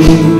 you.